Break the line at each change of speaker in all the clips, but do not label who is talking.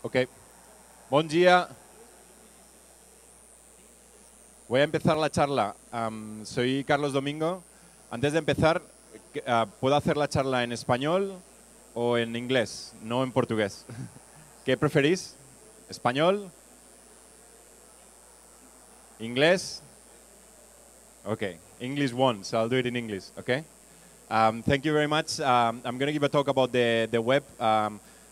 Ok. Buen día. Voy a empezar la charla. Soy Carlos Domingo. Antes de empezar, ah, ¿puedo hacer la charla en español o en inglés? No en portugués. ¿Qué preferís? ¿Español? ¿Inglés? Okay, English one, so I'll do it in English, okay? Um, thank you very much. Um, I'm going to give a talk about the, the web.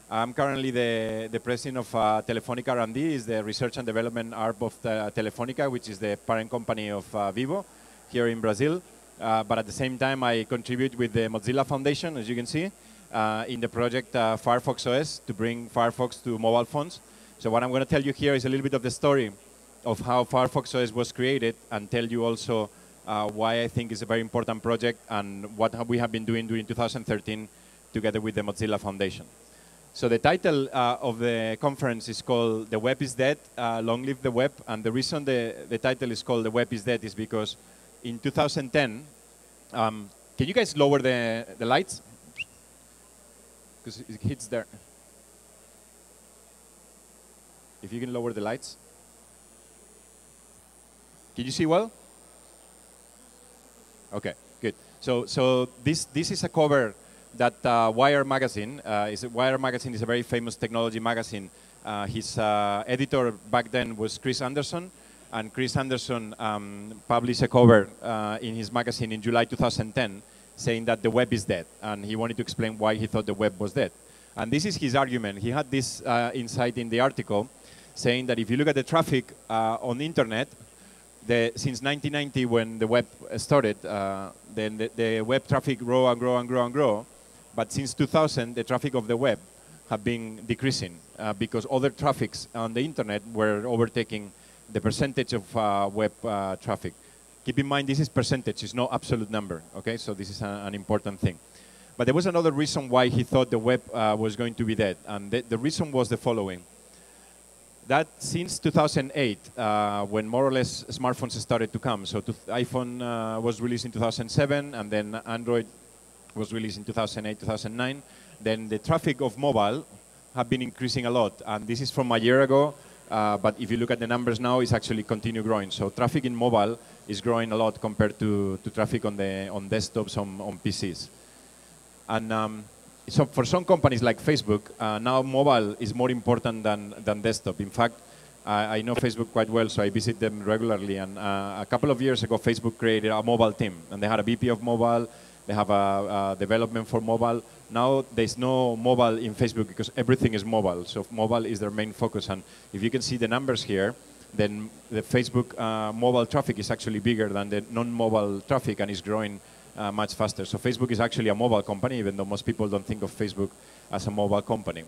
I'm currently the, the president of uh, Telefonica R&D, is the research and development arm of the Telefonica, which is the parent company of uh, Vivo here in Brazil. Uh, but at the same time, I contribute with the Mozilla Foundation, as you can see, uh, in the project uh, Firefox OS to bring Firefox to mobile phones. So what I'm going to tell you here is a little bit of the story of how Firefox OS was created and tell you also uh, why I think it's a very important project and what we have been doing during 2013 together with the Mozilla Foundation. So the title uh, of the conference is called "The Web is Dead: uh, Long Live the Web." And the reason the, the title is called "The Web is Dead" is because in 2010, um, can you guys lower the, the lights? Because it hits there. If you can lower the lights. Can you see well? Okay, good. So, so this this is a cover that uh, Wire magazine uh, is. Wire magazine is a very famous technology magazine. Uh, his uh, editor back then was Chris Anderson, and Chris Anderson um, published a cover uh, in his magazine in July 2010, saying that the web is dead, and he wanted to explain why he thought the web was dead. And this is his argument. He had this uh, insight in the article, saying that if you look at the traffic on the internet, the, since 1990 when the web started, then the, the web traffic grow and grow and grow and grow. But since 2000, the traffic of the web have been decreasing uh, because other traffics on the internet were overtaking the percentage of uh, web uh, traffic. Keep in mind, this is percentage, it's no absolute number, okay? So this is a- an important thing. But there was another reason why he thought the web uh, was going to be dead, and the, the reason was the following that since 2008, uh, when more or less smartphones started to come, so to iPhone uh, was released in 2007, and then Android was released in 2008, 2009, then the traffic of mobile have been increasing a lot, and this is from a year ago. Uh, but if you look at the numbers now, it's actually continue growing. So traffic in mobile is growing a lot compared to, to traffic on the on desktops on, on PCs. And um, so for some companies like Facebook, uh, now mobile is more important than, than desktop. In fact, I I know Facebook quite well, so I visit them regularly. And uh, a couple of years ago, Facebook created a mobile team, and they had a VP of mobile. They have a, a development for mobile. Now there's no mobile in Facebook because everything is mobile. So mobile is their main focus. And if you can see the numbers here, then the Facebook uh, mobile traffic is actually bigger than the non-mobile traffic and is growing uh, much faster. So Facebook is actually a mobile company, even though most people don't think of Facebook as a mobile company.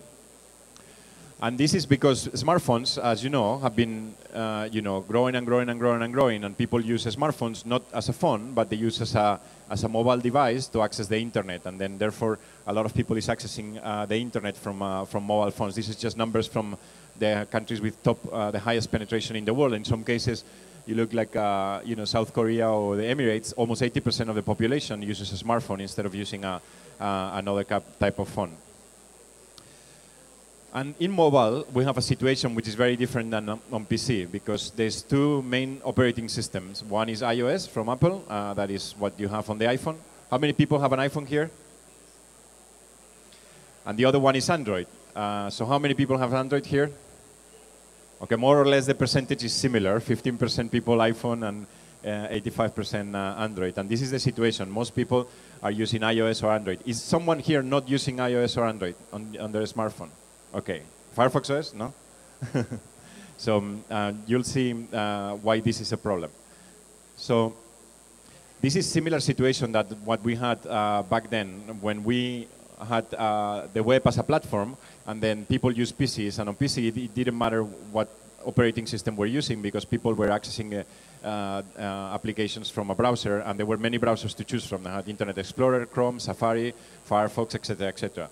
And this is because smartphones, as you know, have been uh, you know, growing and growing and growing and growing, and people use smartphones not as a phone, but they use as a, as a mobile device to access the internet. And then therefore, a lot of people is accessing uh, the internet from, uh, from mobile phones. This is just numbers from the countries with top, uh, the highest penetration in the world. In some cases, you look like uh, you know South Korea or the Emirates. Almost 80% of the population uses a smartphone instead of using a, uh, another type of phone. And in mobile, we have a situation which is very different than on PC because there's two main operating systems. One is iOS from Apple, uh, that is what you have on the iPhone. How many people have an iPhone here? And the other one is Android. Uh, so how many people have Android here? Okay, more or less the percentage is similar. 15% people iPhone and uh, 85% uh, Android. And this is the situation. Most people are using iOS or Android. Is someone here not using iOS or Android on, on their smartphone? Okay. Firefox OS? No? so um, uh, you'll see uh, why this is a problem. So this is similar situation that what we had uh, back then when we had uh, the web as a platform and then people use PCs and on PC it, it didn't matter what operating system we're using because people were accessing uh, uh, applications from a browser and there were many browsers to choose from. They had Internet Explorer, Chrome, Safari, Firefox, etc., etc.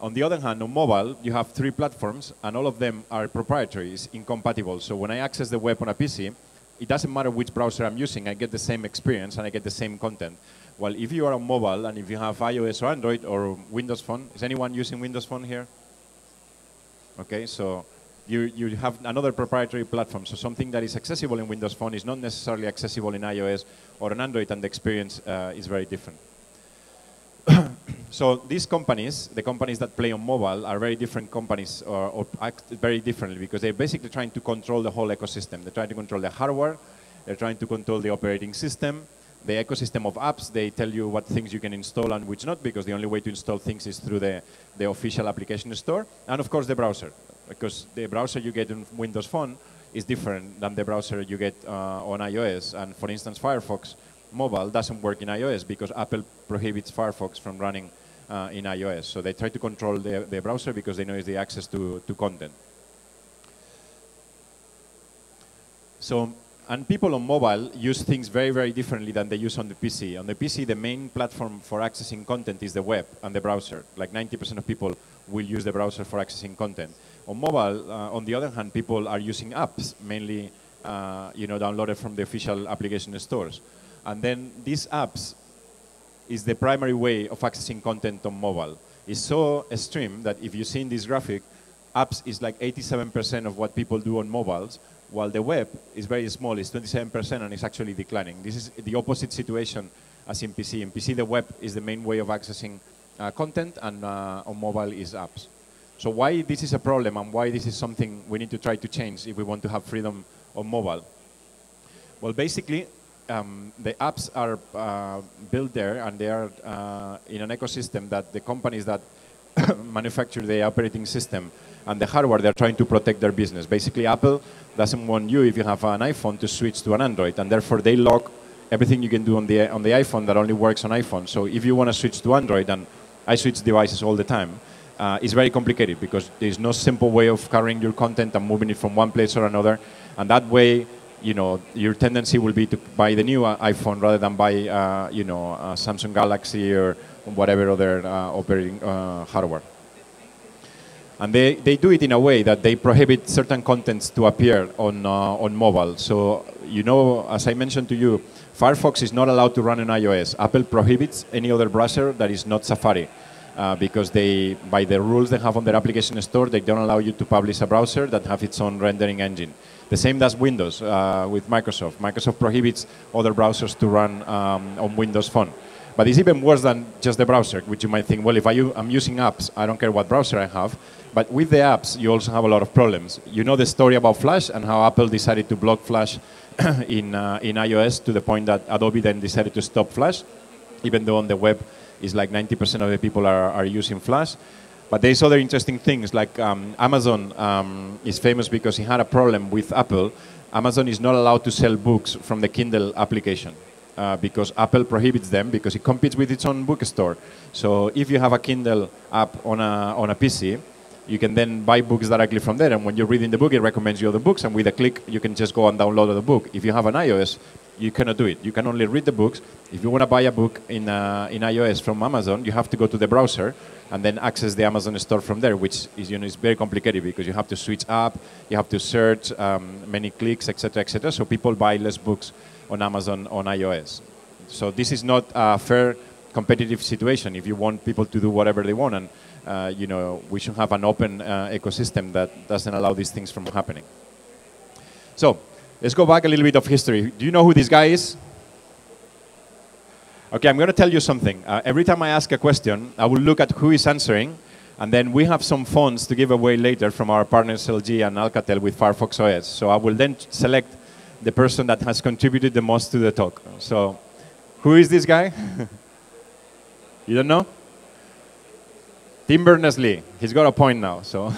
On the other hand, on mobile, you have three platforms, and all of them are proprietary, it's incompatible. So when I access the web on a PC, it doesn't matter which browser I'm using, I get the same experience and I get the same content. Well, if you are on mobile and if you have iOS or Android or Windows Phone, is anyone using Windows Phone here? Okay, so you, you have another proprietary platform. So something that is accessible in Windows Phone is not necessarily accessible in iOS or on Android, and the experience uh, is very different. so these companies, the companies that play on mobile, are very different companies or, or, act very differently because they're basically trying to control the whole ecosystem. They're trying to control the hardware, they're trying to control the operating system, the ecosystem of apps. They tell you what things you can install and which not because the only way to install things is through the, the official application store. And of course the browser because the browser you get on Windows Phone is different than the browser you get uh, on iOS. And for instance, Firefox mobile doesn't work in iOS because Apple prohibits Firefox from running uh, in iOS. So they try to control the, browser because they know it's the access to, to content. So, and people on mobile use things very, very differently than they use on the PC. On the PC, the main platform for accessing content is the web and the browser. Like 90% of people will use the browser for accessing content. On mobile, uh, on the other hand, people are using apps, mainly uh, you know, downloaded from the official application stores. And then these apps is the primary way of accessing content on mobile. It's so extreme that if you see in this graphic, apps is like 87% of what people do on mobiles, while the web is very small, it's 27% and it's actually declining. This is the opposite situation as in PC. In PC, the web is the main way of accessing uh, content and uh, on mobile is apps. So why this is a problem and why this is something we need to try to change if we want to have freedom on mobile? Well, basically, um, the apps are uh, built there and they are uh, in an ecosystem that the companies that manufacture the operating system and the hardware, they're trying to protect their business. Basically, Apple doesn't want you, if you have an iPhone, to switch to an Android, and therefore they lock everything you can do on the, on the iPhone that only works on iPhone. So if you want to switch to Android, and I switch devices all the time, uh, it's very complicated because there's no simple way of carrying your content and moving it from one place or another. And that way, you know, your tendency will be to buy the new uh, iPhone rather than buy, uh, you know, Samsung Galaxy or whatever other uh, operating uh, hardware. And they, they do it in a way that they prohibit certain contents to appear on, uh, on mobile. So, you know, as I mentioned to you, Firefox is not allowed to run on iOS. Apple prohibits any other browser that is not Safari. Uh, because they, by the rules they have on their application store, they don't allow you to publish a browser that have its own rendering engine. The same does Windows uh, with Microsoft. Microsoft prohibits other browsers to run um, on Windows Phone. But it's even worse than just the browser, which you might think, well, if I am using apps, I don't care what browser I have. But with the apps, you also have a lot of problems. You know the story about Flash and how Apple decided to block Flash in, uh, in iOS to the point that Adobe then decided to stop Flash, even though on the web is like 90% of the people are, are using Flash. But there's other interesting things, like um, Amazon um, is famous because he had a problem with Apple. Amazon is not allowed to sell books from the Kindle application uh, because Apple prohibits them because it competes with its own bookstore. So if you have a Kindle app on a, on a PC, you can then buy books directly from there. And when you're reading the book, it recommends you other books. And with a click, you can just go and download the book. If you have an iOS, you cannot do it. You can only read the books. If you want to buy a book in, uh, in iOS from Amazon, you have to go to the browser and then access the Amazon store from there, which is, you know, is very complicated because you have to switch up, you have to search um, many clicks, etc., etc. So people buy less books on Amazon on iOS. So this is not a fair competitive situation if you want people to do whatever they want and uh, you know we should have an open uh, ecosystem that doesn't allow these things from happening so let's go back a little bit of history do you know who this guy is Okay, I'm going to tell you something. Uh, every time I ask a question, I will look at who is answering, and then we have some phones to give away later from our partners LG and Alcatel with Firefox OS. So I will then select the person that has contributed the most to the talk. So, who is this guy? you don't know? Tim Berners-Lee. He's got a point now. So,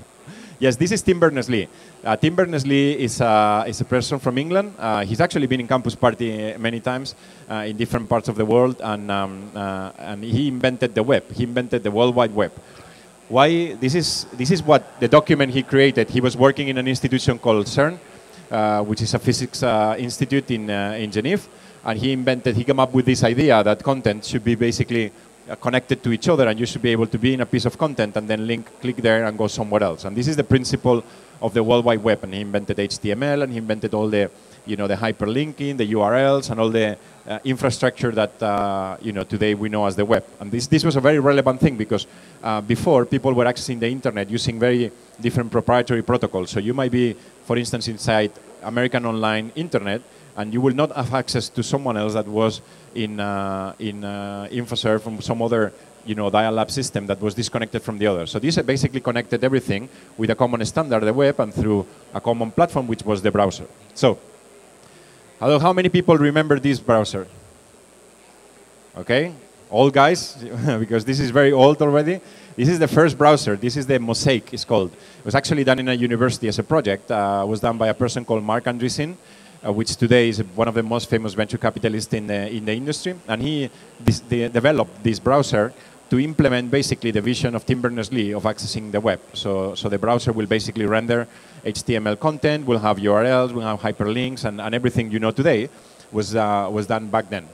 yes, this is Tim Berners-Lee. Uh, Tim Berners-Lee is, uh, is a person from England. Uh, he's actually been in Campus Party many times uh, in different parts of the world, and, um, uh, and he invented the web. He invented the World Wide Web. Why? This is, this is what the document he created. He was working in an institution called CERN, uh, which is a physics institute in, in Geneva, and he invented, he came up with this idea that content should be basically connected to each other, and you should be able to be in a piece of content and then link, click there and go somewhere else. And this is the principle of the World Wide Web. And he invented HTML and he invented all the you know, the hyperlinking, the URLs, and all the uh, infrastructure that uh, you know today we know as the web. And this this was a very relevant thing because uh, before people were accessing the internet using very different proprietary protocols. So you might be, for instance, inside American Online Internet, and you will not have access to someone else that was in uh, in uh, InfoServe from some other you know, dial-up system that was disconnected from the other. So this basically connected everything with a common standard, the web, and through a common platform, which was the browser. So, how many people remember this browser? Okay, old guys, because this is very old already. This is the first browser. This is the Mosaic, it's called. It was actually done in a university as a project. Uh, was done by a person called Marc Andreessen, uh, which today is one of the most famous venture capitalists in the, in the industry. And he this, developed this browser to implement basically the vision of Tim Berners-Lee of accessing the web. So, so the browser will basically render HTML content, will have URLs, will have hyperlinks, and, and everything you know today was, uh, was done back then.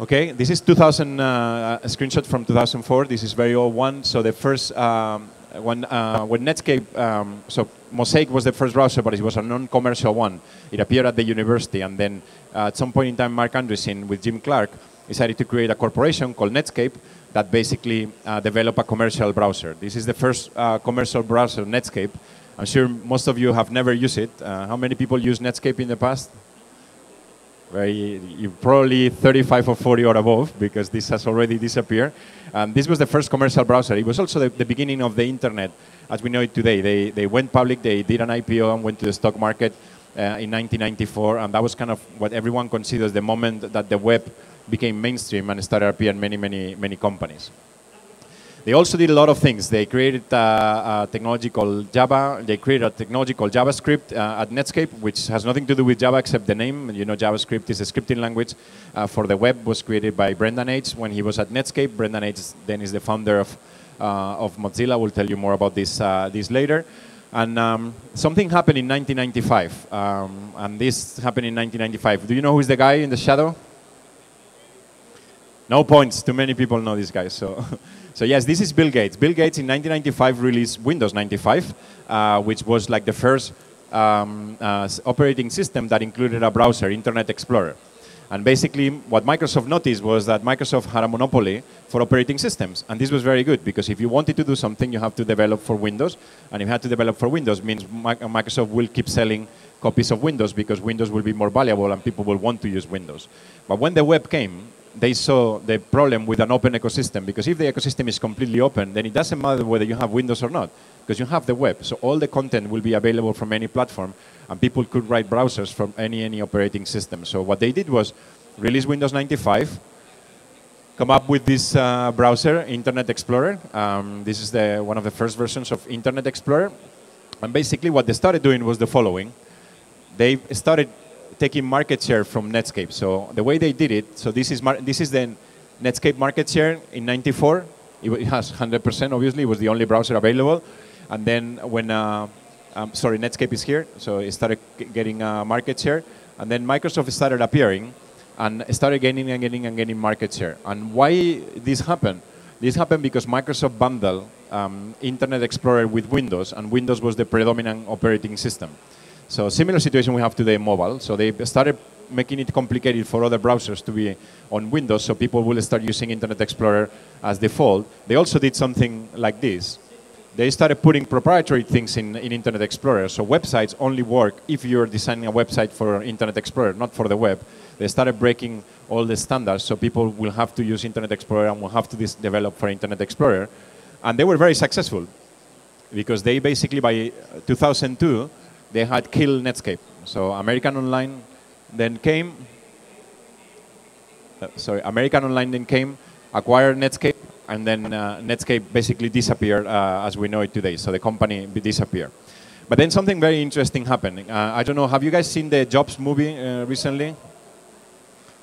Okay, this is 2000, uh, a screenshot from 2004. This is very old one. So the first, um, when, uh, when Netscape, um, so Mosaic was the first browser, but it was a non-commercial one. It appeared at the university, and then uh, at some point in time, Marc Andreessen with Jim Clark decided to create a corporation called Netscape that basically uh, developed a commercial browser. This is the first uh, commercial browser, Netscape. I'm sure most of you have never used it. Uh, how many people used Netscape in the past? Very, probably 35 or 40 or above because this has already disappeared. Um, this was the first commercial browser. It was also the, the, beginning of the internet as we know it today. They, they went public, they did an IPO and went to the stock market uh, in 1994, and that was kind of what everyone considers the moment that the web became mainstream and started appearing many, many, many companies. They also did a lot of things. They created a, a technology called Java. They created a technology called JavaScript uh, at Netscape, which has nothing to do with Java except the name. You know, JavaScript is a scripting language uh, for the web. Was created by Brendan Eich when he was at Netscape. Brendan Eich then is the founder of uh, of Mozilla. We'll tell you more about this uh, this later. And um, something happened in 1995, um, and this happened in 1995. Do you know who is the guy in the shadow? No points. Too many people know this guy. So, so yes, this is Bill Gates. Bill Gates in 1995 released Windows 95, uh, which was like the first um, uh, operating system that included a browser, Internet Explorer. And basically, what Microsoft noticed was that Microsoft had a monopoly for operating systems. And this was very good because if you wanted to do something, you have to develop for Windows. And if you had to develop for Windows, means Microsoft will keep selling copies of Windows because Windows will be more valuable and people will want to use Windows. But when the web came, they saw the problem with an open ecosystem because if the ecosystem is completely open, then it doesn't matter whether you have Windows or not because you have the web. So all the content will be available from any platform and people could write browsers from any, any operating system. So what they did was release Windows 95, come up with this uh, browser, Internet Explorer. Um, this is the, one of the first versions of Internet Explorer. And basically what they started doing was the following. They started taking market share from Netscape. So the way they did it, so this is, this is the Netscape market share in 94. It has 100%, obviously. It was the only browser available. And then when, uh, um, sorry, Netscape is here. So it started getting uh, market share. And then Microsoft started appearing and started gaining and gaining and gaining market share. And why this happened? This happened because Microsoft bundled um, Internet Explorer with Windows, and Windows was the predominant operating system. So similar situation we have today in mobile. So they started making it complicated for other browsers to be on Windows, so people will start using Internet Explorer as default. They also did something like this. They started putting proprietary things in, in Internet Explorer. So websites only work if you're designing a website for Internet Explorer, not for the web. They started breaking all the standards, so people will have to use Internet Explorer and will have to develop for Internet Explorer. And they were very successful because they basically, by 2002, they had killed Netscape. So American Online then came, uh, sorry, American Online then came, acquired Netscape, and then uh, Netscape basically disappeared uh, as we know it today. So the company disappeared. But then something very interesting happened. Uh, I don't know, have you guys seen the Jobs movie uh, recently?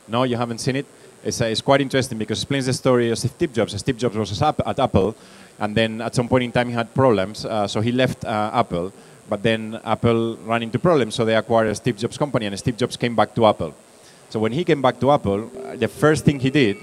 No, you haven't seen it? It's, uh, it's quite interesting because it explains the story of Steve Jobs. Steve Jobs was at Apple, and then at some point in time he had problems, so he left Apple but then Apple ran into problems, so they acquired Steve Jobs' company, and Steve Jobs came back to Apple. So when he came back to Apple, uh, the first thing he did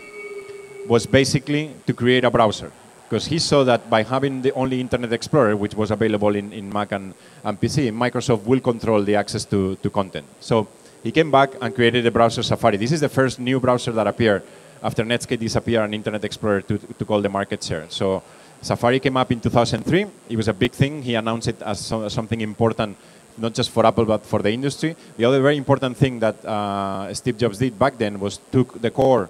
was basically to create a browser, because he saw that by having the only Internet Explorer, which was available in, in Mac and, and PC, Microsoft will control the access to, to content. So He came back and created the browser Safari. This is the first new browser that appeared after Netscape disappeared and Internet Explorer to, to call the market share. So Safari came up in 2003. It was a big thing. He announced it as so, something important, not just for Apple, but for the industry. The other very important thing that uh, Steve Jobs did back then was took the core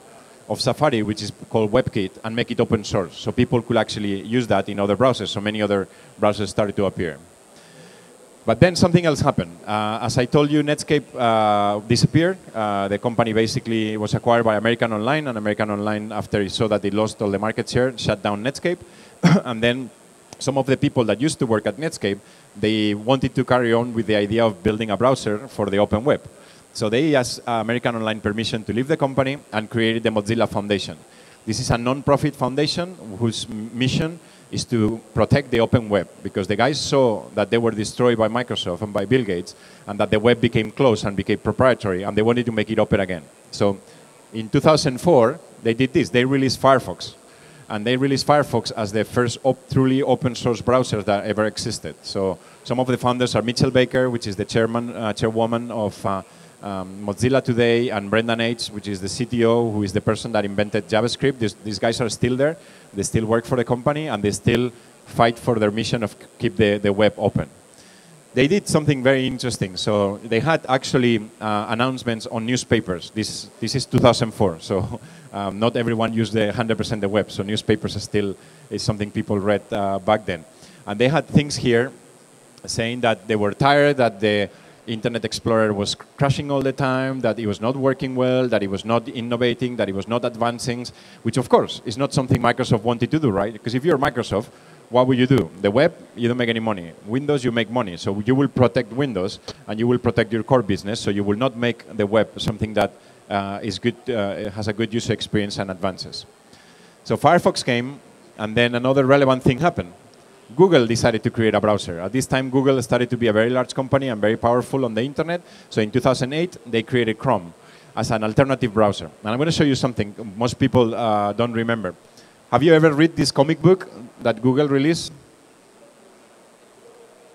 of Safari, which is called WebKit, and make it open source. So people could actually use that in other browsers. So many other browsers started to appear. But then something else happened. Uh, as I told you, Netscape uh, disappeared. Uh, the company basically was acquired by American Online, and American Online, after it saw that it lost all the market share, shut down Netscape. and then some of the people that used to work at Netscape, they wanted to carry on with the idea of building a browser for the open web. So they asked American Online permission to leave the company and created the Mozilla Foundation. This is a non-profit foundation whose mission is to protect the open web because the guys saw that they were destroyed by Microsoft and by Bill Gates and that the web became closed and became proprietary and they wanted to make it open again. So in 2004, they did this. They released Firefox. And they released Firefox as the first op truly open source browser that ever existed. So some of the founders are Mitchell Baker, which is the chairman, uh, chairwoman of uh, um, Mozilla today, and Brendan Eich, which is the CTO, who is the person that invented JavaScript. These, these guys are still there. They still work for the company, and they still fight for their mission of keep the, the web open. They did something very interesting. So they had actually uh, announcements on newspapers. This, this is 2004, so um, not everyone used the 100% the web. So newspapers are still is something people read uh, back then. And they had things here saying that they were tired, that the Internet Explorer was crashing all the time, that it was not working well, that it was not innovating, that it was not advancing, which of course is not something Microsoft wanted to do, right? Because if you're Microsoft, what will you do? The web, you don't make any money. Windows, you make money. So you will protect Windows and you will protect your core business. So you will not make the web something that is good, uh, has a good user experience and advances. So Firefox came, and then another relevant thing happened. Google decided to create a browser. At this time, Google started to be a very large company and very powerful on the internet. So in 2008, they created Chrome as an alternative browser. And I'm going to show you something most people uh, don't remember. Have you ever read this comic book that Google released?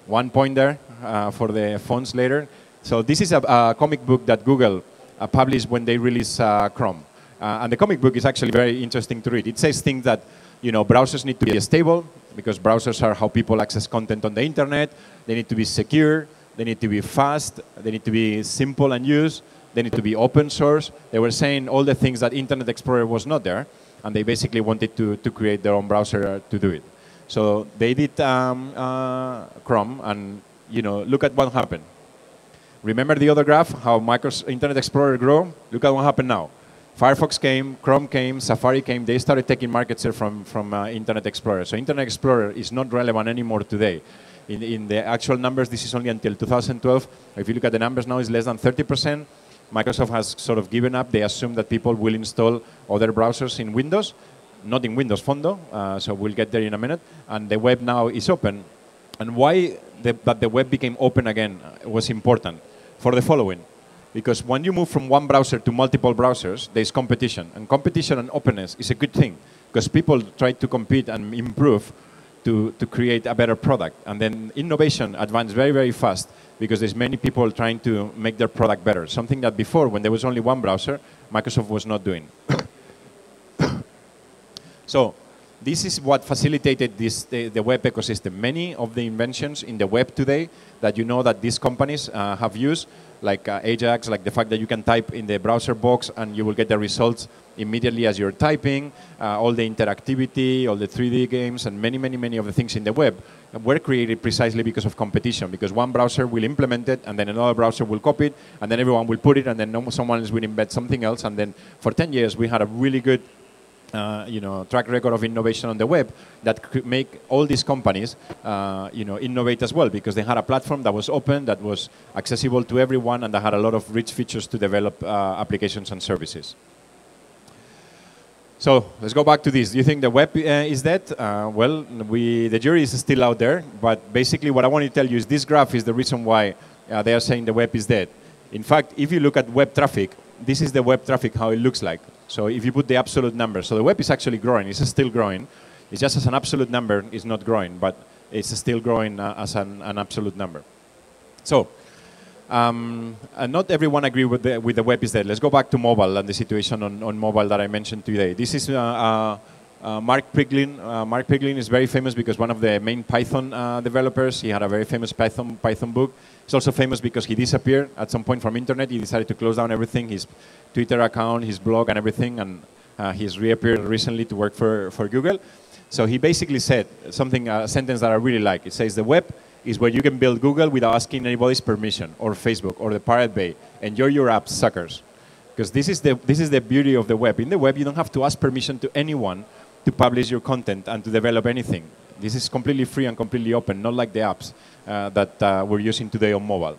One point there uh, for the phones later. So this is a, a comic book that Google uh, published when they release uh, Chrome. Uh, and the comic book is actually very interesting to read. It says things that you know, browsers need to be stable, because browsers are how people access content on the internet. They need to be secure. They need to be fast. They need to be simple and use. They need to be open source. They were saying all the things that Internet Explorer was not there, and they basically wanted to, to create their own browser to do it. So they did um, uh, Chrome, and you know, look at what happened. Remember the other graph, how Microsoft Internet Explorer grew? Look at what happened now. Firefox came, Chrome came, Safari came. They started taking market share from, from uh, Internet Explorer. So Internet Explorer is not relevant anymore today. In, in the actual numbers, this is only until 2012. If you look at the numbers now, it's less than 30%. Microsoft has sort of given up. They assume that people will install other browsers in Windows, not in Windows Phone, uh, so we'll get there in a minute. And the web now is open. And why the, that the web became open again was important for the following because when you move from one browser to multiple browsers, there's competition. And competition and openness is a good thing because people try to compete and improve to, to create a better product. And then innovation advances very, very fast because there's many people trying to make their product better. Something that before, when there was only one browser, Microsoft was not doing. so this is what facilitated this, the, the, web ecosystem. Many of the inventions in the web today that you know that these companies uh, have used like uh, Ajax, like the fact that you can type in the browser box and you will get the results immediately as you're typing, uh, all the interactivity, all the 3D games, and many, many, many of the things in the web were created precisely because of competition, because one browser will implement it, and then another browser will copy it, and then everyone will put it, and then someone else will embed something else, and then for 10 years we had a really good uh, you know, track record of innovation on the web that could make all these companies, uh, you know, innovate as well because they had a platform that was open, that was accessible to everyone, and that had a lot of rich features to develop uh, applications and services. So let's go back to this. Do you think the web uh, is dead? Uh, well, we, the jury is still out there, but basically what I want to tell you is this graph is the reason why they are saying the web is dead. In fact, if you look at web traffic, this is the web traffic, how it looks like. So if you put the absolute number, so the web is actually growing, it's still growing. It's just as an absolute number, it's not growing, but it's still growing uh, as an, an, absolute number. So um, and not everyone agree with the, with the web is dead. Let's go back to mobile and the situation on, on mobile that I mentioned today. This is uh, uh, uh, Mark Pilgrim. Uh, Mark Pilgrim is very famous because one of the main Python uh, developers. He had a very famous Python Python book. He's also famous because he disappeared at some point from internet. He decided to close down everything, his Twitter account, his blog, and everything, and uh, he's reappeared recently to work for, for Google. So he basically said something, a sentence that I really like. It says, the web is where you can build Google without asking anybody's permission, or Facebook, or the Pirate Bay. Enjoy your app, suckers. Because this is, the, this is the beauty of the web. In the web, you don't have to ask permission to anyone to publish your content and to develop anything. This is completely free and completely open, not like the apps uh, that uh, we're using today on mobile.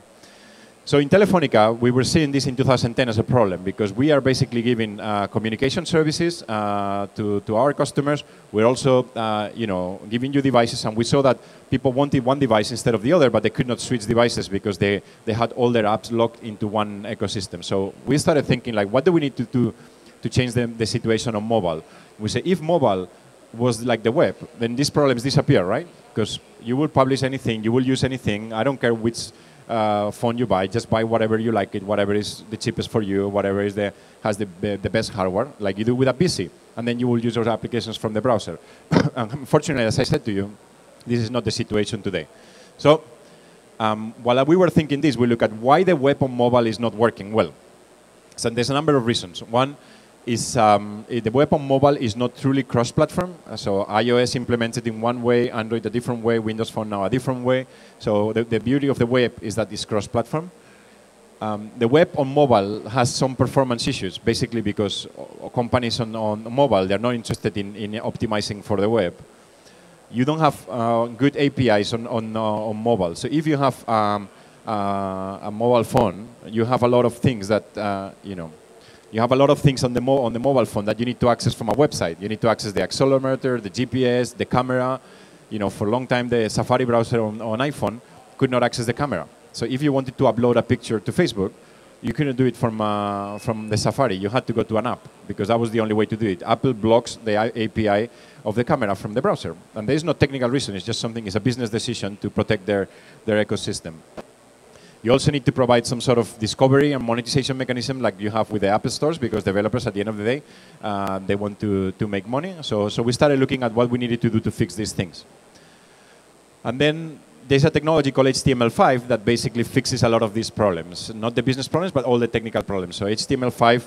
So in Telefonica, we were seeing this in 2010 as a problem because we are basically giving uh, communication services uh, to, to our customers. We're also, uh, you know, giving you devices, and we saw that people wanted one device instead of the other, but they could not switch devices because they, they had all their apps locked into one ecosystem. So we started thinking, like, what do we need to do to change the, the situation on mobile? We say, if mobile was like the web, then these problems disappear, right? Because you will publish anything, you will use anything. I don't care which uh, phone you buy. Just buy whatever you like it, whatever is the cheapest for you, whatever is the has the, the best hardware, like you do with a PC, and then you will use those applications from the browser. Unfortunately, as I said to you, this is not the situation today. So um, while we were thinking this, we look at why the web on mobile is not working well. So there's a number of reasons. One is um, the web on mobile is not truly cross-platform. So iOS implemented in one way, Android a different way, Windows Phone now a different way. So the, the beauty of the web is that it's cross-platform. Um, the web on mobile has some performance issues, basically because companies on, on mobile, they're not interested in, in optimizing for the web. You don't have uh, good APIs on, on, uh, on mobile. So if you have um, uh, a mobile phone, you have a lot of things that, uh, you know, you have a lot of things on the, on the mobile phone that you need to access from a website. You need to access the accelerometer, the GPS, the camera. You know, for a long time, the Safari browser on, on iPhone could not access the camera. So if you wanted to upload a picture to Facebook, you couldn't do it from, uh, from the Safari. You had to go to an app because that was the only way to do it. Apple blocks the API of the camera from the browser. And there is no technical reason. It's just something, it's a business decision to protect their, their ecosystem. You also need to provide some sort of discovery and monetization mechanism like you have with the app stores because developers at the end of the day, uh, they want to, to make money. So, so we started looking at what we needed to do to fix these things. And then there's a technology called HTML5 that basically fixes a lot of these problems. Not the business problems, but all the technical problems. So HTML5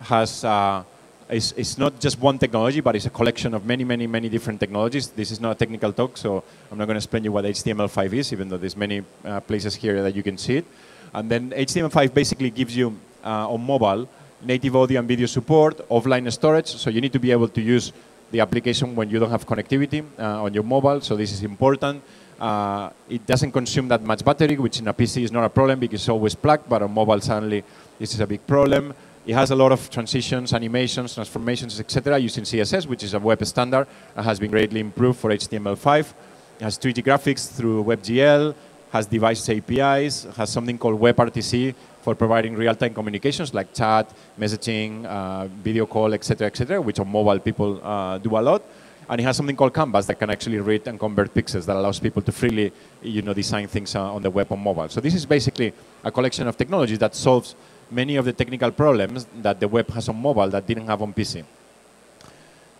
has uh, it's, it's not just one technology, but it's a collection of many, many, many different technologies. This is not a technical talk, so I'm not going to explain you what HTML5 is, even though there's many uh, places here that you can see it. And then HTML5 basically gives you, uh, on mobile, native audio and video support, offline storage, so you need to be able to use the application when you don't have connectivity uh, on your mobile, so this is important. Uh, it doesn't consume that much battery, which in a PC is not a problem because it's always plugged, but on mobile suddenly this is a big problem. It has a lot of transitions, animations, transformations, etc. using CSS, which is a web standard and has been greatly improved for HTML5. It has 3D graphics through WebGL, has device APIs, has something called WebRTC for providing real-time communications like chat, messaging, uh, video call, etc., etc., which on mobile people uh, do a lot. And it has something called Canvas that can actually read and convert pixels that allows people to freely, you know, design things uh, on the web on mobile. So this is basically a collection of technologies that solves many of the technical problems that the web has on mobile that didn't have on PC.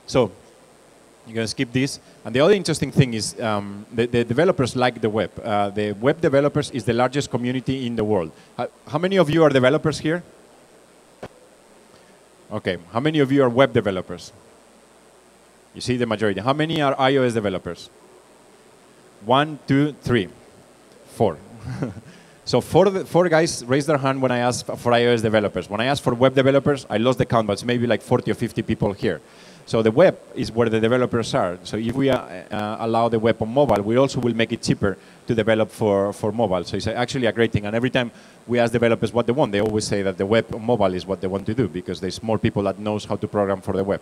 So you can skip this. And the other interesting thing is um, the, the, developers like the web. Uh, the web developers is the largest community in the world. How, how, many of you are developers here? Okay. How many of you are web developers? You see the majority. How many are iOS developers? One, two, three, four. So four, four guys raised their hand when I asked for iOS developers. When I asked for web developers, I lost the count, but it's maybe like 40 or 50 people here. So the web is where the developers are. So if we uh, uh, allow the web on mobile, we also will make it cheaper to develop for, for mobile. So it's actually a great thing. And every time we ask developers what they want, they always say that the web on mobile is what they want to do because there's more people that knows how to program for the web.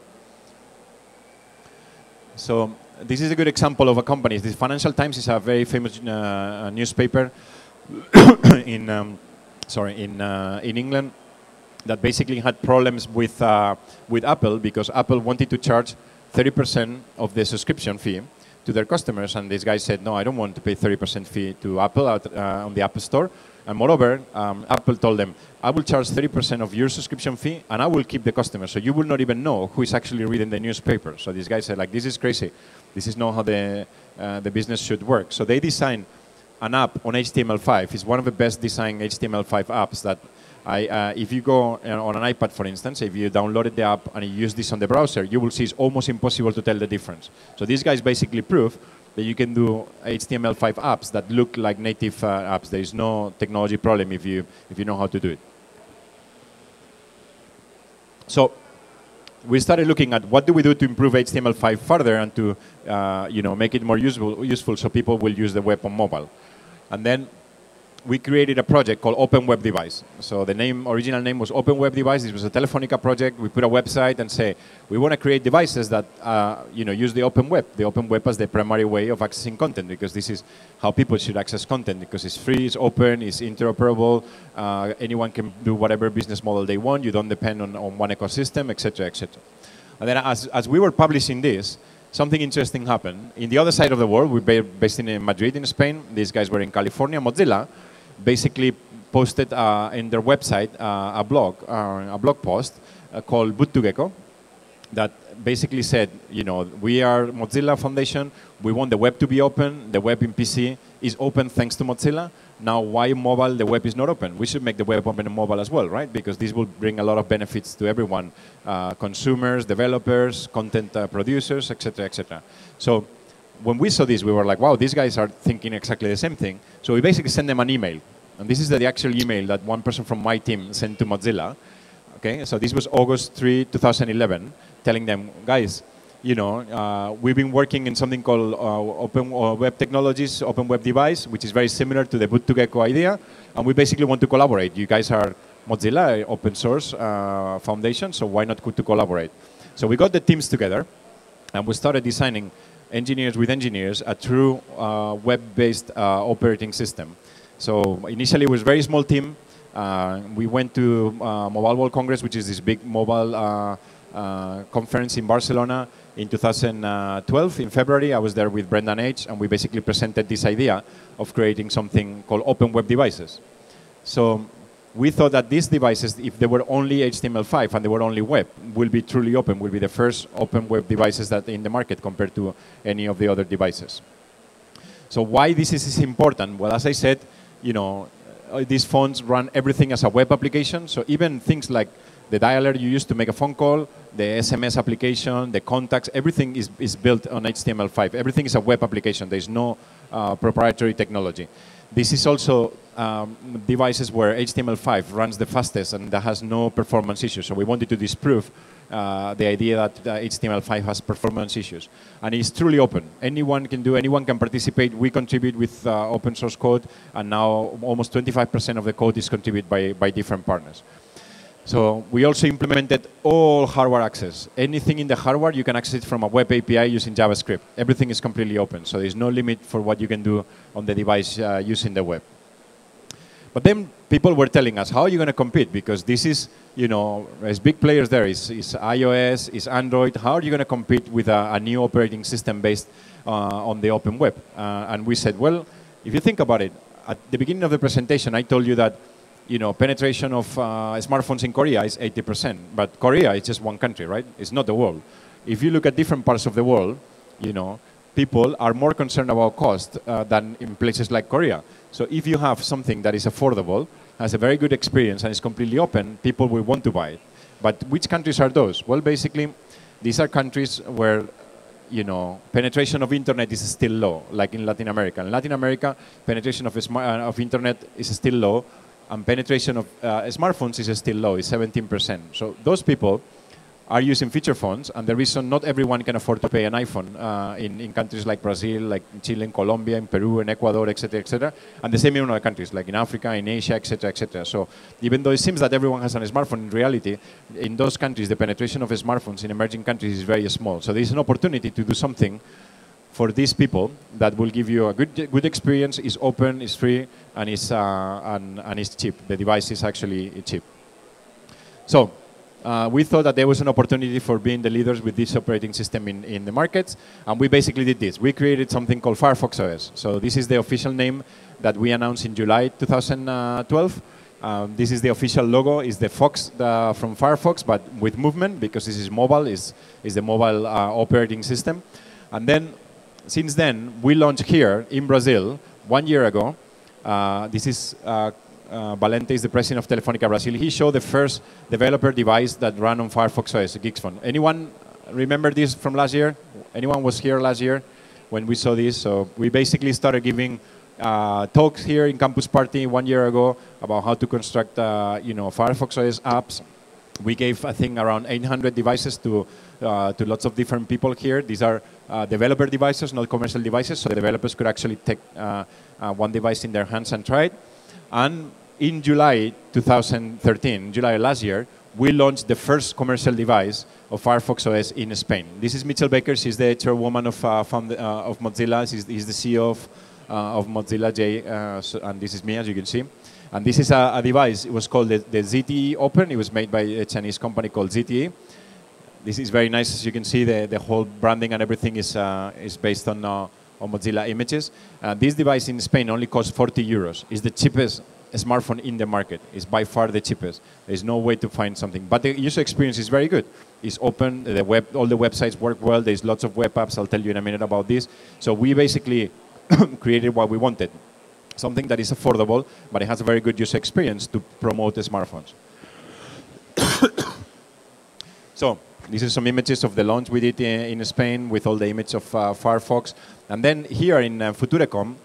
So this is a good example of a company. The Financial Times is a very famous uh, newspaper in um, sorry in uh, in England that basically had problems with uh, with Apple because Apple wanted to charge 30% of the subscription fee to their customers, and this guy said, no, I don't want to pay 30% fee to Apple uh, on the App Store. And moreover, um, Apple told them, I will charge 30% of your subscription fee and I will keep the customer. So you will not even know who is actually reading the newspaper. So this guy said, like, this is crazy. This is not how the, uh, the business should work. So they designed an app on HTML5. It's one of the best designed HTML5 apps that I, uh, if you go on an iPad, for instance, if you downloaded the app and you use this on the browser, you will see it's almost impossible to tell the difference. So these guys basically prove that you can do HTML5 apps that look like native uh, apps. There is no technology problem if you, if you know how to do it. So we started looking at what do we do to improve HTML5 further and to uh, you know, make it more useful, useful so people will use the web on mobile. And then we created a project called Open Web Device. So the name, original name was Open Web Device. It was a Telefonica project. We put a website and say, we want to create devices that uh, you know, use the open web, the open web as the primary way of accessing content, because this is how people should access content, because it's free, it's open, it's interoperable, uh, anyone can do whatever business model they want, you don't depend on, on one ecosystem, etc., etc. And then as, as we were publishing this, something interesting happened. In the other side of the world, we're based in Madrid, in Spain. These guys were in California. Mozilla basically posted uh, in their website uh, a blog, uh, a blog post uh, called Boot2Gecko that basically said, you know, we are Mozilla Foundation. We want the web to be open. The web in PC is open thanks to Mozilla. Now, why mobile? The web is not open. We should make the web open and mobile as well, right? Because this will bring a lot of benefits to everyone: uh, consumers, developers, content uh, producers, etc., etc. So when we saw this, we were like, wow, these guys are thinking exactly the same thing. So we basically sent them an email. And this is the, actual email that one person from my team sent to Mozilla. Okay, so this was August 3, 2011, telling them, guys, you know, uh, we've been working in something called uh, Open uh, Web Technologies, Open Web Device, which is very similar to the Boot2Gecko idea. And we basically want to collaborate. You guys are Mozilla, open source uh, foundation, so why not to collaborate? So we got the teams together, and we started designing engineers with engineers, a true uh, web-based uh, operating system. So initially it was a very small team. Uh, we went to uh, Mobile World Congress, which is this big mobile uh, uh, conference in Barcelona in 2012. In February, I was there with Brendan Eich, and we basically presented this idea of creating something called open web devices. So we thought that these devices, if they were only HTML5 and they were only web, will be truly open, will be the first open web devices that in the market compared to any of the other devices. So why this is important? Well, as I said, you know, these phones run everything as a web application. So even things like the dialer you use to make a phone call, the SMS application, the contacts, everything is, is built on HTML5. Everything is a web application. There's no uh, proprietary technology. This is also um, devices where HTML5 runs the fastest and that has no performance issues. So we wanted to disprove uh, the idea that uh, HTML5 has performance issues. And it's truly open. Anyone can do, anyone can participate. We contribute with uh, open source code, and now almost 25% of the code is contributed by, by different partners. So we also implemented all hardware access. Anything in the hardware, you can access from a web API using JavaScript. Everything is completely open, so there's no limit for what you can do on the device uh, using the web. But then people were telling us, how are you going to compete? Because this is, you know, as big players there is, is iOS, is Android. How are you going to compete with a, a, new operating system based uh, on the open web? Uh, and we said, well, if you think about it, at the beginning of the presentation, I told you that you know, penetration of uh, smartphones in Korea is 80%. But Korea is just one country, right? It's not the world. If you look at different parts of the world, you know, people are more concerned about cost uh, than in places like Korea. So if you have something that is affordable, has a very good experience, and is completely open, people will want to buy it. But which countries are those? Well, basically, these are countries where you know, penetration of internet is still low, like in Latin America. In Latin America, penetration of, uh, of internet is still low, and penetration of uh, smartphones is still low, it's 17%. So those people are using feature phones, and the reason not everyone can afford to pay an iPhone uh, in, in countries like Brazil, like Chile, in Colombia, in Peru, in Ecuador, etc., etc., and the same in other countries like in Africa, in Asia, etc., etc. So even though it seems that everyone has a smartphone, in reality, in those countries, the penetration of smartphones in emerging countries is very small. So there is an opportunity to do something for these people that will give you a good, good experience, is open, is free, and it's, uh, and, and is cheap. The device is actually cheap. So uh, we thought that there was an opportunity for being the leaders with this operating system in, in the markets, and we basically did this. We created something called Firefox OS. So this is the official name that we announced in July 2012. Um, this is the official logo, is the Fox uh, from Firefox, but with movement, because this is mobile, is, is the mobile uh, operating system. And then, since then, we launched here in Brazil one year ago. Uh, this is uh, uh, Valente is the president of Telefonica Brazil. He showed the first developer device that ran on Firefox OS, a Geeksphone. Anyone remember this from last year? Anyone was here last year when we saw this? So we basically started giving uh, talks here in Campus Party one year ago about how to construct, uh, you know, Firefox OS apps. We gave, I think, around 800 devices to uh, to lots of different people here. These are uh, developer devices, not commercial devices, so the developers could actually take uh, uh, one device in their hands and try it. And in July 2013, July last year, we launched the first commercial device of Firefox OS in Spain. This is Mitchell Baker. She's the chairwoman of, uh, of Mozilla. She's, he's the CEO of, of Mozilla J, so, and this is me, as you can see. And this is a, a device. It was called the, the, ZTE Open. It was made by a Chinese company called ZTE. This is very nice. As you can see, the, the whole branding and everything is, uh, is based on, uh, on Mozilla images. this device in Spain only costs 40 euros. It's the cheapest smartphone in the market. It's by far the cheapest. There's no way to find something. But the user experience is very good. It's open. The web, all the websites work well. There's lots of web apps. I'll tell you in a minute about this. So we basically created what we wanted. Something that is affordable, but it has a very good user experience to promote the smartphones. so these are some images of the launch we did in, in Spain with all the image of uh, Firefox. And then here in uh, Futurecom,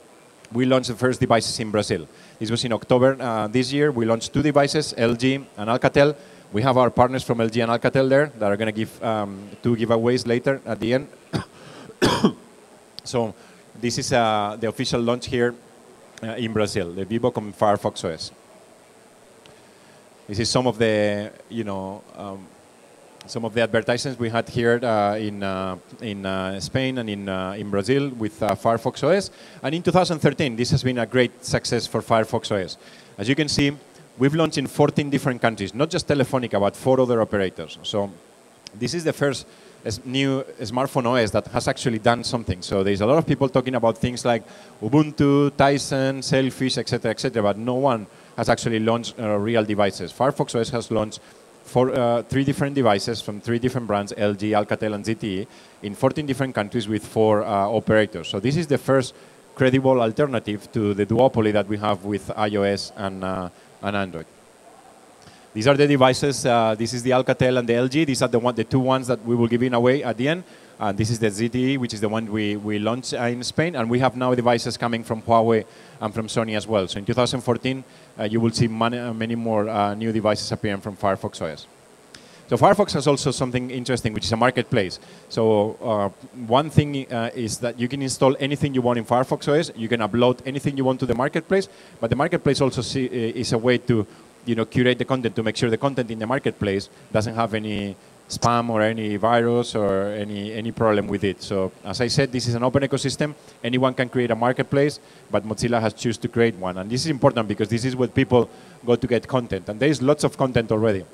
we launched the first devices in Brazil. This was in October uh, this year. We launched two devices, LG and Alcatel. We have our partners from LG and Alcatel there that are going to give um, two giveaways later at the end. so this is uh, the official launch here uh, in Brazil, the Vivo com Firefox OS. This is some of the, you know, um, some of the advertisements we had here uh, in, uh, in uh, Spain and in, uh, in Brazil with uh, Firefox OS. And in 2013, this has been a great success for Firefox OS. As you can see, we've launched in 14 different countries, not just Telefonica, but four other operators. So this is the first new smartphone OS that has actually done something. So there's a lot of people talking about things like Ubuntu, Tizen, Sailfish, etc., etc., but no one has actually launched uh, real devices. Firefox OS has launched for uh, three different devices from three different brands, LG, Alcatel, and ZTE, in 14 different countries with four uh, operators. So this is the first credible alternative to the duopoly that we have with iOS and, uh, and Android. These are the devices. Uh, this is the Alcatel and the LG. These are the, one, the two ones that we will give in away at the end. And this is the ZTE, which is the one we, we launched in Spain. And we have now devices coming from Huawei and from Sony as well. So in 2014, uh, you will see many, uh, many more uh, new devices appearing from Firefox OS. So Firefox has also something interesting, which is a marketplace. So uh, one thing uh, is that you can install anything you want in Firefox OS. You can upload anything you want to the marketplace, but the marketplace also see, uh, is a way to, you know, curate the content to make sure the content in the marketplace doesn't have any spam or any virus or any, any problem with it. So as I said, this is an open ecosystem. Anyone can create a marketplace, but Mozilla has chosen to create one. And this is important because this is where people go to get content. And there's lots of content already.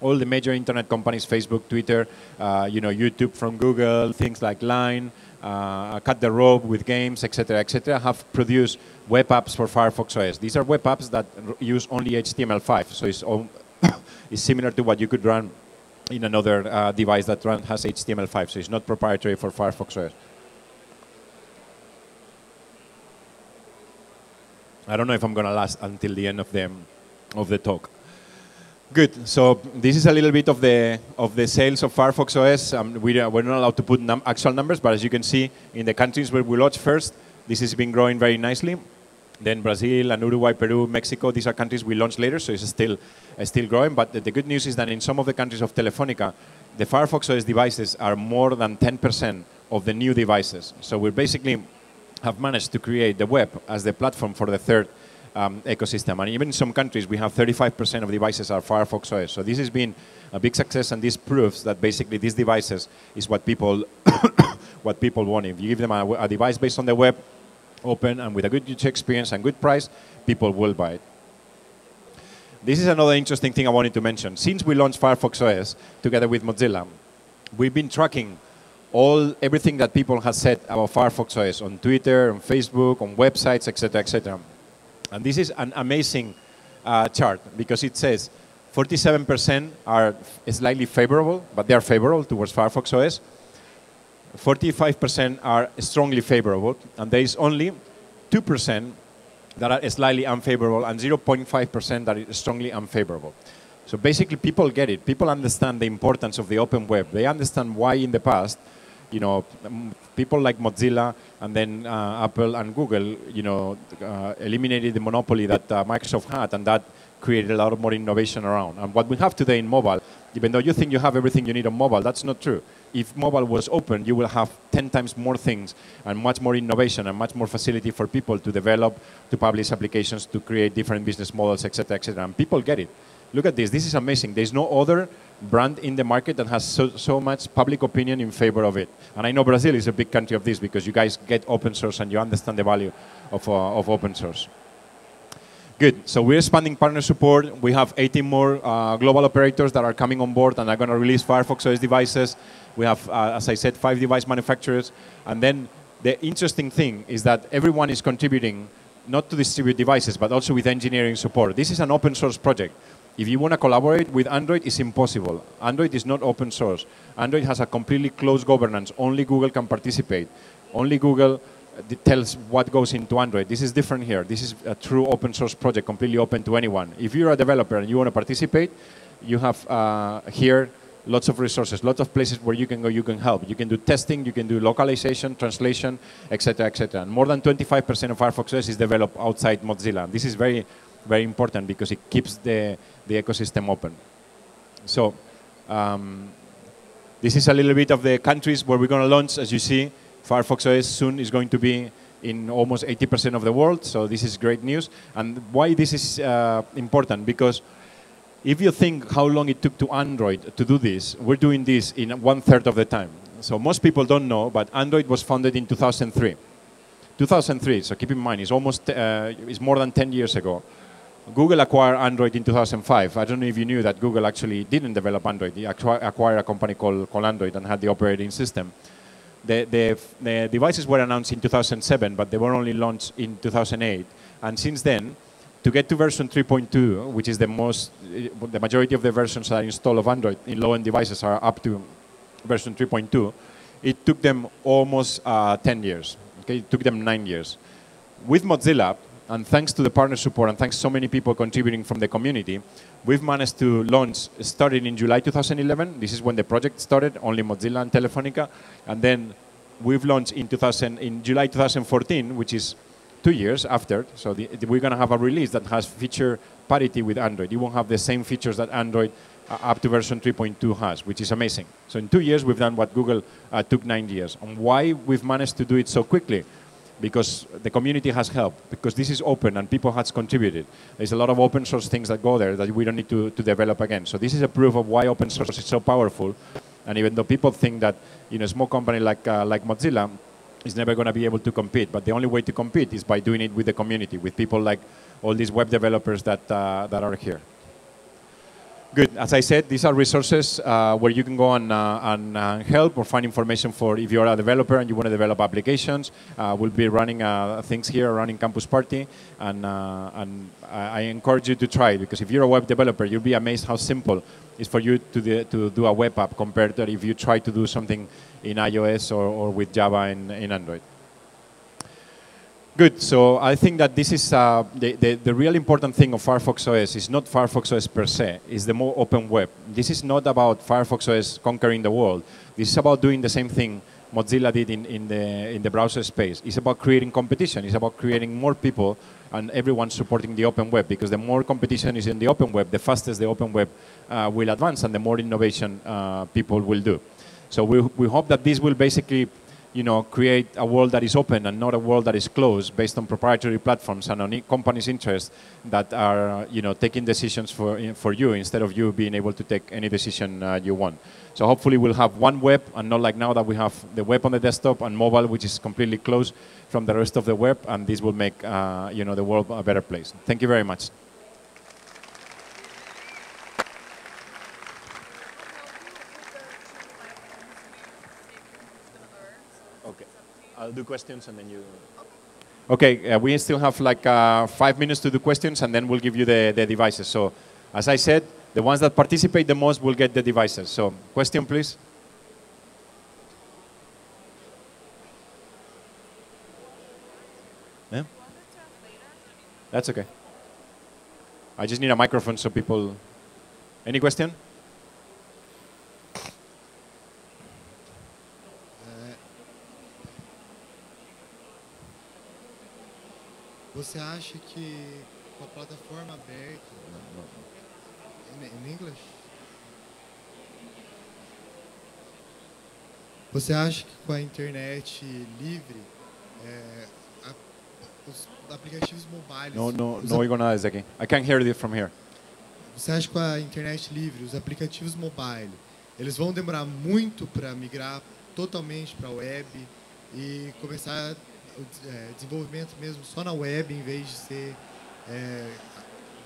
All the major internet companies, Facebook, Twitter, uh, you know, YouTube from Google, things like Line, uh, Cut the Rope with games, etc., etc., have produced web apps for Firefox OS. These are web apps that use only HTML5, so it's, it's similar to what you could run in another uh, device that run, has HTML5, so it's not proprietary for Firefox OS. I don't know if I'm going to last until the end of the, of the talk. Good. So this is a little bit of the of the sales of Firefox OS. Um, we are, we're not allowed to put num actual numbers, but as you can see, in the countries where we launched first, this has been growing very nicely. Then Brazil and Uruguay, Peru, Mexico, these are countries we launched later, so it's still, uh, still growing. But the, the, good news is that in some of the countries of Telefonica, the Firefox OS devices are more than 10% of the new devices. So we basically have managed to create the web as the platform for the third um, ecosystem. And even in some countries, we have 35% of devices are Firefox OS. So this has been a big success, and this proves that basically these devices is what people, what people want. If you give them a, a device based on the web, open and with a good user experience and good price, people will buy it. This is another interesting thing I wanted to mention. Since we launched Firefox OS together with Mozilla, we've been tracking all everything that people have said about Firefox OS on Twitter, on Facebook, on websites, etc., etc. And this is an amazing uh, chart because it says 47% are slightly favorable, but they are favorable towards Firefox OS. 45% are strongly favorable, and there is only 2% that are slightly unfavorable and 0.5% that is strongly unfavorable. So basically, people get it. People understand the importance of the open web. They understand why in the past, you know, people like Mozilla and then uh, Apple and Google, you know, uh, eliminated the monopoly that uh, Microsoft had, and that created a lot of more innovation around. And what we have today in mobile, even though you think you have everything you need on mobile, that's not true. If mobile was open, you will have 10 times more things and much more innovation and much more facility for people to develop, to publish applications, to create different business models, etc., etc. And people get it. Look at this. This is amazing. There's no other brand in the market that has so, so much public opinion in favor of it. And I know Brazil is a big country of this because you guys get open source and you understand the value of, uh, of open source. Good. So we're expanding partner support. We have 18 more uh, global operators that are coming on board and are going to release Firefox OS devices. We have, uh, as I said, five device manufacturers. And then the interesting thing is that everyone is contributing not to distribute devices, but also with engineering support. This is an open source project. If you want to collaborate with Android, it's impossible. Android is not open source. Android has a completely closed governance. Only Google can participate. Only Google tells what goes into Android. This is different here. This is a true open source project, completely open to anyone. If you're a developer and you want to participate, you have uh, here lots of resources, lots of places where you can go, you can help. You can do testing, you can do localization, translation, etc., etc. And more than 25% of Firefox OS is developed outside Mozilla. This is very, very important because it keeps the, the ecosystem open. So um, this is a little bit of the countries where we're going to launch, as you see. Firefox OS soon is going to be in almost 80% of the world, so this is great news. And why this is uh, important? Because if you think how long it took to Android to do this, we're doing this in one third of the time. So most people don't know, but Android was founded in 2003. 2003, so keep in mind, it's almost, uh, it's more than 10 years ago. Google acquired Android in 2005. I don't know if you knew that Google actually didn't develop Android. They acquired a company called, called Android and had the operating system the, the, the, devices were announced in 2007, but they were only launched in 2008. And since then, to get to version 3.2, which is the most, the majority of the versions that are installed of Android in low-end devices are up to version 3.2, it took them almost uh, 10 years. Okay, it took them nine years. With Mozilla, and thanks to the partner support and thanks so many people contributing from the community, we've managed to launch, starting in July 2011. This is when the project started, only Mozilla and Telefonica. And then we've launched in, 2000, in July 2014, which is two years after. So the, we're going to have a release that has feature parity with Android. You won't have the same features that Android uh, up to version 3.2 has, which is amazing. So in two years, we've done what Google uh, took nine years. And why we've managed to do it so quickly? Because the community has helped, because this is open and people has contributed. There's a lot of open source things that go there that we don't need to, to develop again. So this is a proof of why open source is so powerful. And even though people think that you know, a small company like, uh, like Mozilla is never going to be able to compete, but the only way to compete is by doing it with the community, with people like all these web developers that, uh, that are here. Good. As I said, these are resources uh, where you can go and, uh, and uh, help or find information for if you're a developer and you want to develop applications. Uh, we'll be running uh, things here, running Campus Party, and, uh, and I encourage you to try it because if you're a web developer, you'll be amazed how simple it's for you to, to do a web app compared to if you try to do something in iOS or, or with Java in, in Android. Good. So I think that this is uh, the, the, the, real important thing of Firefox OS is not Firefox OS per se, it's the more open web. This is not about Firefox OS conquering the world. This is about doing the same thing Mozilla did in, in, the, in the browser space. It's about creating competition. It's about creating more people and everyone supporting the open web because the more competition is in the open web, the fastest the open web uh, will advance and the more innovation uh, people will do. So we, we hope that this will basically you know, create a world that is open and not a world that is closed based on proprietary platforms and on companies' interests that are, you know, taking decisions for, for you instead of you being able to take any decision uh, you want. So hopefully we'll have one web and not like now that we have the web on the desktop and mobile, which is completely closed from the rest of the web, and this will make, uh, you know, the world a better place. Thank you very much. Do questions and then you. Okay, uh, we still have like uh, five minutes to do questions and then we'll give you the, the devices. So, as I said, the ones that participate the most will get the devices. So, question please. Yeah? That's okay. I just need a microphone so people. Any question?
Você acha que com a plataforma aberta. Em inglês? Você acha que com a internet livre, é, a, os aplicativos mobiles.
No, no, no oigo nada desde aqui. I can't hear you from here.
Você acha que com a internet livre, os aplicativos mobile, eles vão demorar muito para migrar totalmente para a web e começar é, desenvolvimento mesmo só na web, em vez de ser é,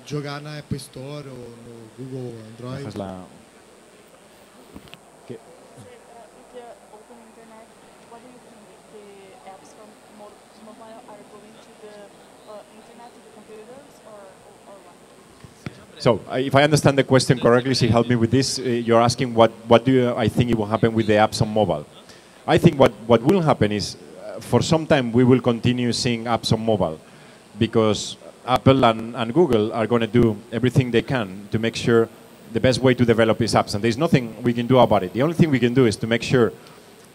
jogar na Apple Store ou no Google Android.
So, uh, if I understand the question correctly, she helped me with this. Uh, you're asking what, what do you, I think it will happen with the apps on mobile. I think what, what will happen is for some time we will continue seeing apps on mobile because Apple and, and Google are going to do everything they can to make sure the best way to develop is apps. And there's nothing we can do about it. The only thing we can do is to make sure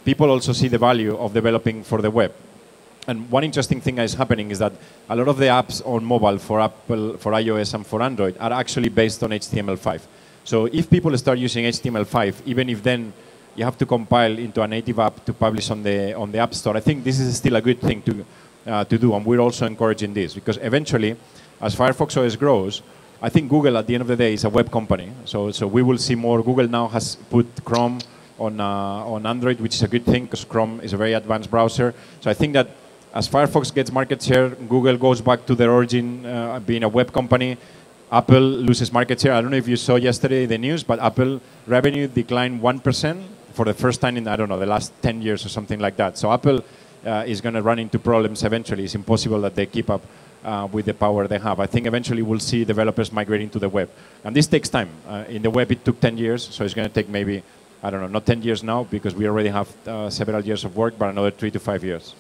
people also see the value of developing for the web. And one interesting thing that is happening is that a lot of the apps on mobile for Apple, for iOS, and for Android are actually based on HTML5. So if people start using HTML5, even if then you have to compile into a native app to publish on the on the App Store. I think this is still a good thing to uh, to do, and we're also encouraging this because eventually, as Firefox OS grows, I think Google at the end of the day is a web company. So so we will see more. Google now has put Chrome on uh, on Android, which is a good thing because Chrome is a very advanced browser. So I think that as Firefox gets market share, Google goes back to their origin, uh, being a web company. Apple loses market share. I don't know if you saw yesterday the news, but Apple revenue declined 1% for the first time in, I don't know, the last 10 years or something like that. So Apple uh, is going to run into problems eventually. It's impossible that they keep up uh, with the power they have. I think eventually we'll see developers migrating to the web. And this takes time. Uh, in the web, it took 10 years, so it's going to take maybe, I don't know, not 10 years now because we already have uh, several years of work, but another three to five years.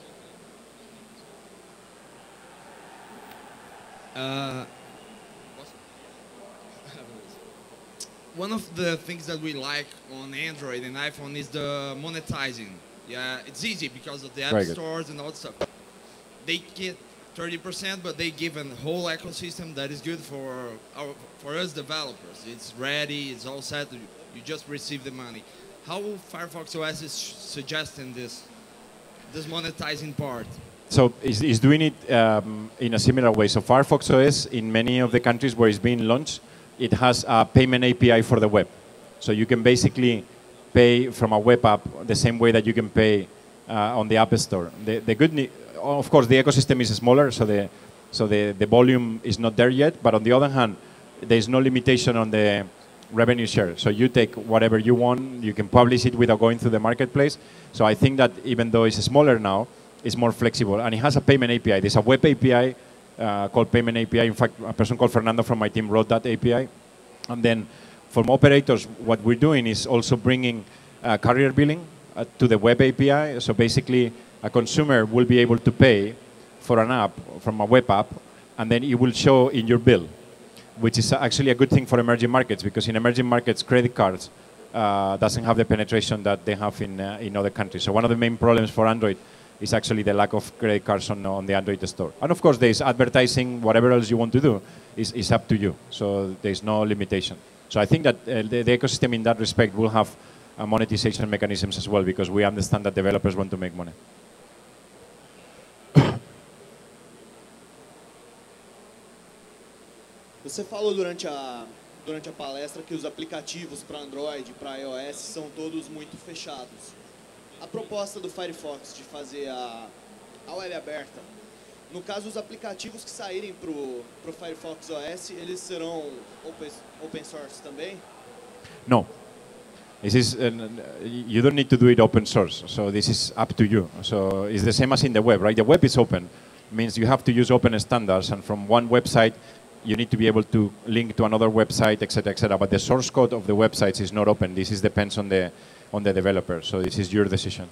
One of the things that we like on Android and iPhone is the monetizing. Yeah, it's easy because of the app stores and all that stuff. They get 30%, but they give a whole ecosystem that is good for our, for us developers. It's ready, it's all set. You just receive the money. How Firefox OS is suggesting this, this monetizing part?
So is, is doing it um, in a similar way. So Firefox OS in many of the countries where it's being launched it has a payment API for the web. So you can basically pay from a web app the same way that you can pay uh, on the App Store. The, the good, of course, the ecosystem is smaller, so the so the, the volume is not there yet. But on the other hand, there is no limitation on the revenue share. So you take whatever you want, you can publish it without going through the marketplace. So I think that even though it's smaller now, it's more flexible, and it has a payment API. There's a web API uh, called Payment API. In fact, a person called Fernando from my team wrote that API. And then from operators, what we're doing is also bringing uh, carrier billing uh, to the web API. So basically, a consumer will be able to pay for an app from a web app, and then it will show in your bill, which is actually a good thing for emerging markets because in emerging markets, credit cards uh, doesn't have the penetration that they have in, uh, in other countries. So one of the main problems for Android is actually the lack of credit cards on, on the Android store. And of course, there's advertising, whatever else you want to do is, is up to you. So there's no limitation. So I think that uh, the, the, ecosystem in that respect will have uh, monetization mechanisms as well because we understand that developers want to make money.
Você falou durante a, durante a palestra que os aplicativos para Android para iOS são todos muito fechados. A proposta do Firefox de fazer a, a web aberta, no caso os aplicativos que saírem para o Firefox OS, eles serão open, open source também?
No. This is, uh, you don't need to do it open source. So this is up to you. So it's the same as in the web, right? The web is open. means you have to use open standards. And from one website, you need to be able to link to another website, etc., etc. But the source code of the websites is not open. This is depends on the, on the developer. So this is your decision.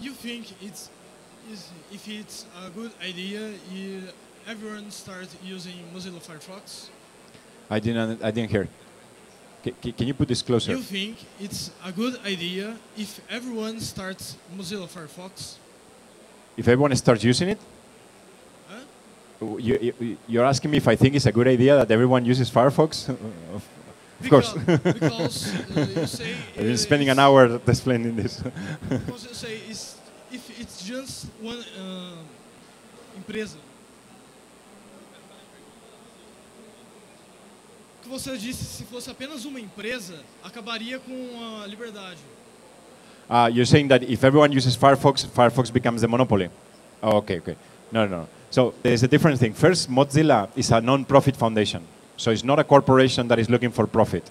You think it's is if it's a good idea, if everyone starts using Mozilla Firefox?
I didn't. I didn't hear. C can you put this closer?
You think it's a good idea if everyone starts Mozilla Firefox?
If everyone starts using it? You, you, are asking me if I think it's a good idea that everyone uses Firefox? of
because,
course.
because uh, you say
I've been spending an hour explaining this.
because you say it's, if it's just one uh, empresa que você disse, se fosse apenas uma empresa, acabaria com a liberdade.
Uh, you're saying that if everyone uses Firefox, Firefox becomes the monopoly. Oh, okay, okay. No, no. So there's a different thing. First, Mozilla is a non-profit foundation. So it's not a corporation that is looking for profit.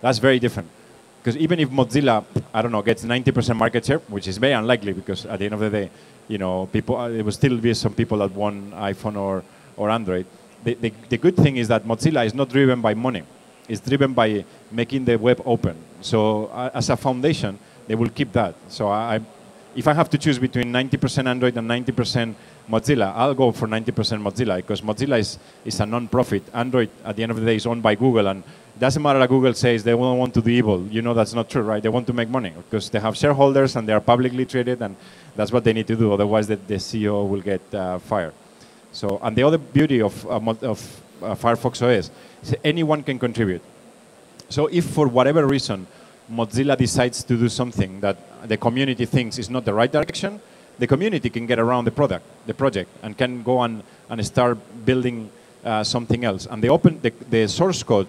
That's very different. Because even if Mozilla, I don't know, gets 90% market share, which is very unlikely because at the end of the day, you know, people, uh, there will still be some people that want iPhone or, or Android the, the, the, good thing is that Mozilla is not driven by money. It's driven by making the web open. So uh, as a foundation, they will keep that. So I, if I have to choose between 90% Android and 90% Mozilla, I'll go for 90% Mozilla because Mozilla is, is a non-profit. Android, at the end of the day, is owned by Google, and it doesn't matter that Google says they don't want to do evil. You know that's not true, right? They want to make money because they have shareholders and they are publicly traded, and that's what they need to do. Otherwise, the, the CEO will get uh, fired. So, and the other beauty of, uh, of uh, Firefox OS is anyone can contribute. So if for whatever reason Mozilla decides to do something that the community thinks is not the right direction, the community can get around the product, the project, and can go on and start building uh, something else. And the, open, the, the source code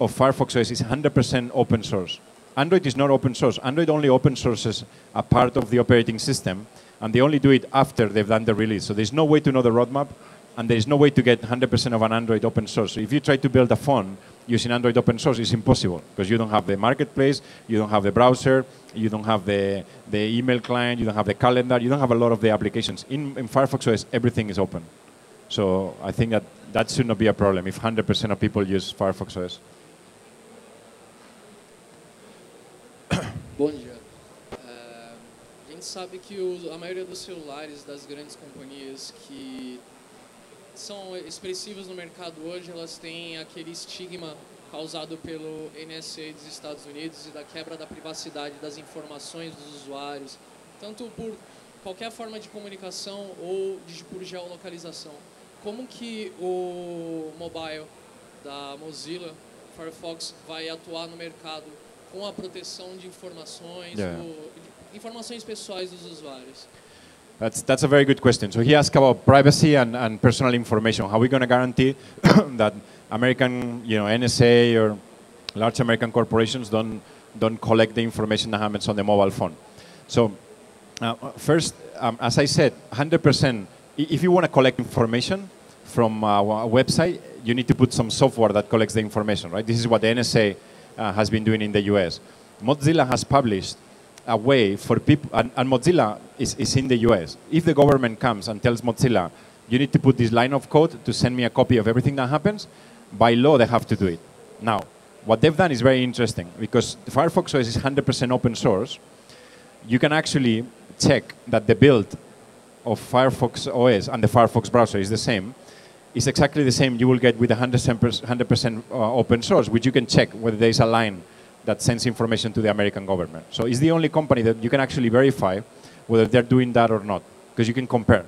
of Firefox OS is 100% open source. Android is not open source. Android only open sources a part of the operating system, and they only do it after they've done the release. So there's no way to know the roadmap, and there's no way to get 100% of an Android open source. So if you try to build a phone using Android open source, is impossible because you don't have the marketplace, you don't have the browser, you don't have the, the email client, you don't have the calendar, you don't have a lot of the applications. In, in Firefox OS, everything is open. So I think that that should not be a problem if 100% of people use Firefox OS.
Bom dia. Eh, sabe que a maioria dos celulares das grandes companhias que são expressivas no mercado hoje, elas têm aquele estigma causado pelo NSA dos Estados Unidos e da quebra da privacidade das informações dos usuários, tanto por qualquer forma de comunicação ou de, por geolocalização. Como que o mobile da Mozilla Firefox vai atuar no mercado com a proteção de informações, yeah. informações pessoais dos usuários?
That's, that's a very good question. So he asked about privacy and, and personal information. How are we going to guarantee that American, you know, NSA or large American corporations don't, don't collect the information that happens on the mobile phone? So uh, first, um, as I said, 100%, if you want to collect information from a website, you need to put some software that collects the information, right? This is what the NSA uh, has been doing in the US. Mozilla has published a way for people, and, and, Mozilla is, is in the US. If the government comes and tells Mozilla, you need to put this line of code to send me a copy of everything that happens, by law they have to do it. Now, what they've done is very interesting because Firefox OS is 100% open source. You can actually check that the build of Firefox OS and the Firefox browser is the same. It's exactly the same you will get with 100%, 100% uh, open source, which you can check whether there is a line that sends information to the American government. So it's the only company that you can actually verify whether they're doing that or not, because you can compare.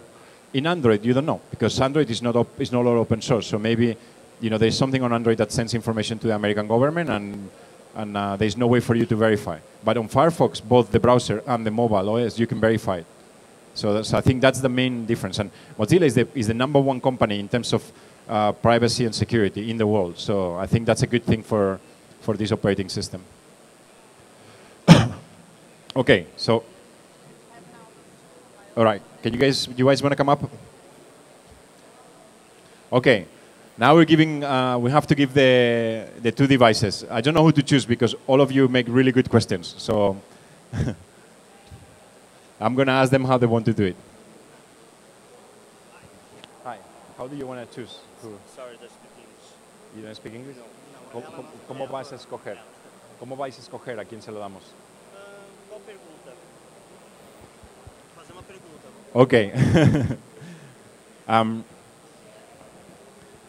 In Android, you don't know, because Android is not, op- is not all open source. So maybe you know, there's something on Android that sends information to the American government, and, and uh, there's no way for you to verify. But on Firefox, both the browser and the mobile OS, you can verify it. So, so I think that's the main difference. And Mozilla is the, is the number one company in terms of uh, privacy and security in the world. So I think that's a good thing for, for this operating system. okay, so, all right, can you guys, you guys want to come up? Okay. Now we're giving, uh, we have to give the, the two devices. I don't know who to choose because all of you make really good questions. So I'm going to ask them how they want to do it. Hi. How do you want to choose? Who?
Sorry, I speak English.
You don't speak English? ¿Cómo, cómo, cómo vas a escoger? ¿Cómo vais a escoger a quién se lo damos?
qual pergunta? Fazer.
Okay. um,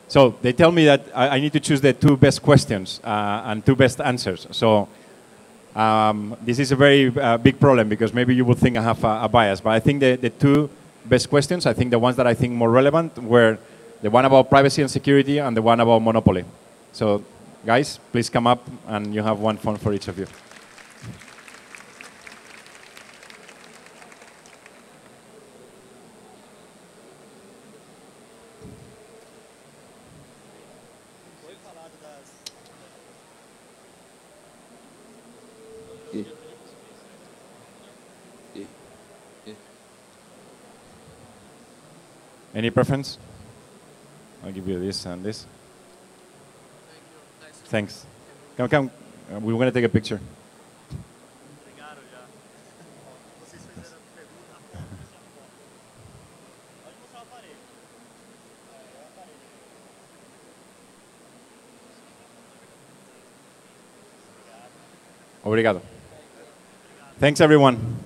so they tell me that I, I, need to choose the two best questions uh, and two best answers. So um, this is a very uh, big problem because maybe you would think I have a, a, bias, but I think the, the two best questions, I think the ones that I think more relevant were the one about privacy and security and the one about monopoly. So guys, please come up and you have one phone for each of you. Any preference? I'll give you this and this. Thanks. Come, come. Uh, we want to take a picture. Obrigado. Thanks, everyone.